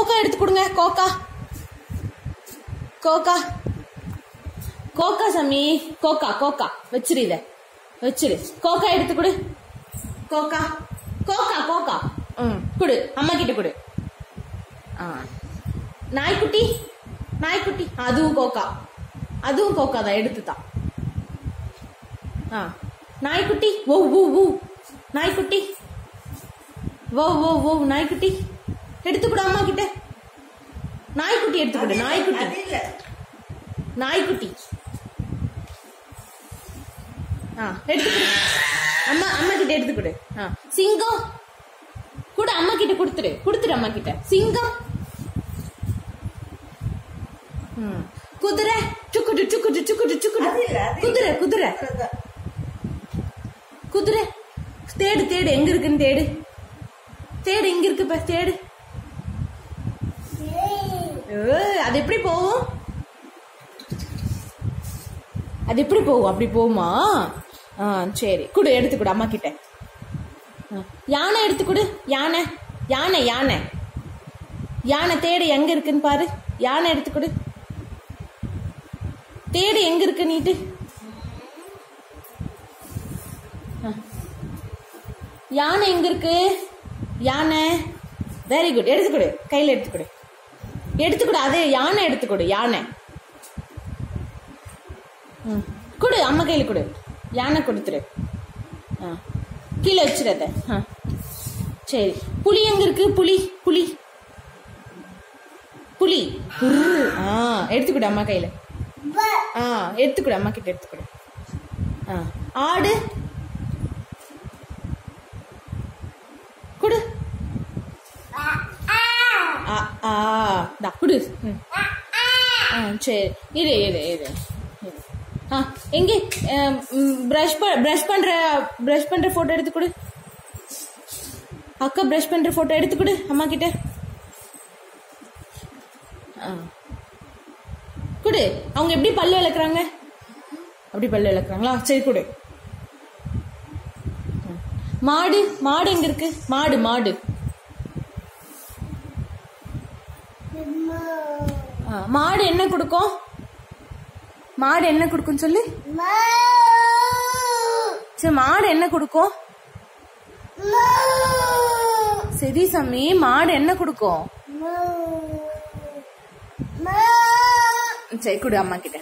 கோகா எடுத்து கொடுங்க கோகா. கோகா. கோகா சாமி கோகா கோகா. வச்சிரு இத. வச்சிரு. கோகா எடுத்து கொடு. கோகா. கோகா கோகா. ம். கொடு. அம்மா கிட்ட கொடு. ஆ. நாய்க்குட்டி. நாய்க்குட்டி. அதுவும் கோகா. அதுவும் கோகா தான் எடுத்து தான். ஆ. நாய்க்குட்டி. ஓ ஓ ஓ நாய்க்குட்டி. ஓ ஓ ஓ நாய்க்குட்டி. எடுத்து கொடு அம்மா கிட்ட. நாய்க்குட்டி எடுத்து கொடு நாய்க்குட்டி. நாய்க்குட்டி. ஆ எடுத்து கொடு. அம்மா அம்மா கிட்ட எடுத்து கொடு. ஆ சிங்கம். கூட அம்மா கிட்ட கொடுத்துரு. கொடுத்துரு அம்மா கிட்ட. சிங்கம். குதிரை. சுக்குடு சுக்குடு சுக்குடு சுக்குடு அது இல்ல அது இல்ல. குதிரை. குதிரை. குதிரை. தேடு தேடு. எங்க இருக்குன்னு தேடு. தேடு எங்க இருக்கு தேடு. அது எப்படி போகும்? அது எப்படி போகும்? அப்படி போகுமா? ஆ சரி குடு எடுத்துக்கொடு அம்மா கிட்ட ஆ, யானை எடுத்து கொடு யானை யானை யானை. யானை தேடு எங்க இருக்குன்னு பாரு யானை எடுத்து கொடு. தேடு எங்க இருக்கு நீட்டு? ஆ. யானை எங்க இருக்கு? யானை. வெரி குட் எடுத்துக்கொடு கையில் கையில எடுத்துக்கூட அதே யானை எடுத்துக்கொடு யானை. ம். கொடு அம்மா கையில் கொடு. யானை கொடுத்துரு. ஆ. கீழே வச்சிடாத. ஆ. சரி. புளி எங்க இருக்கு? புளி புளி புளி ஆ எடுத்து கொடு அம்மா கையில். ஆ எடுத்துக்கூட அம்மா கிட்ட எடுத்து கொடு ஆ. ஆடு. கொடு. ஆ. ஆ தா குடு ம். ஆ சரி இரு இரு இரு. ஆ எங்கே ப்ரஷ் ப்ரஷ் பண்ற ப்ரஷ் பண்ற போட்டோ எடுத்து கொடு அக்கா ப்ரஷ் பண்ற போட்டோ எடுத்து கொடு அம்மா கிட்ட ஆ கொடு அவங்க எப்படி பல்லு விளக்குறாங்க அப்படி பல்லு விளக்குறாங்களா சரி கொடு. மாடு மாடு எங்க இருக்கு மாடு மாடு மாடு என்ன கொடுக்கும்? மாடு என்ன கொடுக்கும் சொல்லு? சரி மாடு என்ன கொடுக்கும்? சரி சாமி மாடு என்ன கொடுக்கும்? சரி கொடு அம்மா கிட்ட.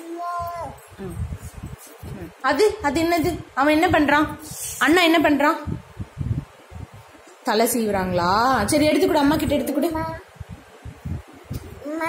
அது அது என்னது? அவன் என்ன பண்றான்? அண்ணா என்ன பண்றான்? தலை சீவுறாங்களா? சரி எடுத்து கொடு அம்மா கிட்ட எடுத்து 妈